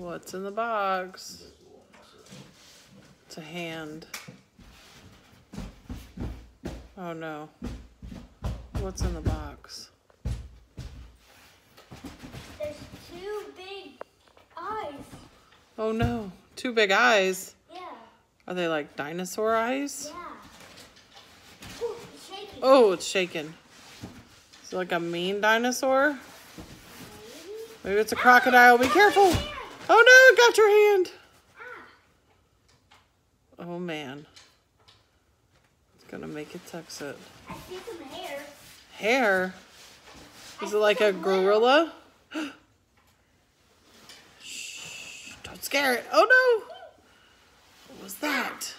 What's in the box? It's a hand. Oh no. What's in the box? There's two big eyes. Oh no. Two big eyes. Yeah. Are they like dinosaur eyes? Yeah. Ooh, it's shaking. Oh, it's shaking. Is it like a mean dinosaur? Maybe it's a crocodile. Be careful. Ah, Oh no, it got your hand. Ah, Oh man. It's gonna make it its exit. I see some hair. Hair? Is see it like a gorilla? Shh, don't scare it. Oh no! What was that?